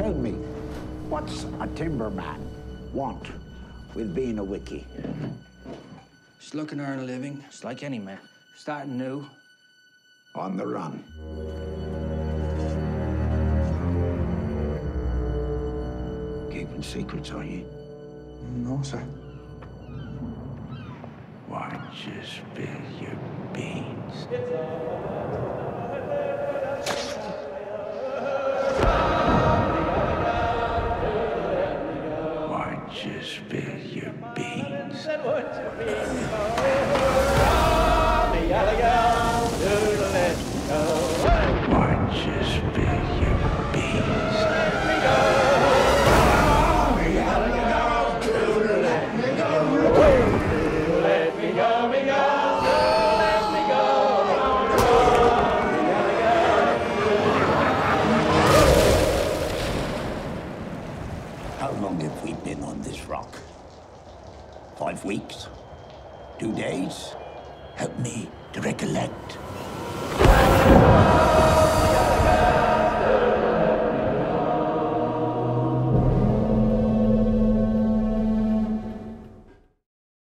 Tell me, what's a timberman want with being a wickie? Just looking to earn a living, just like any man. Starting new. On the run. Keeping secrets, are you? No, sir. Why don't you spill your beans? Don't spill your beans? How long have we been on this rock? Five weeks? Two days? Help me to recollect.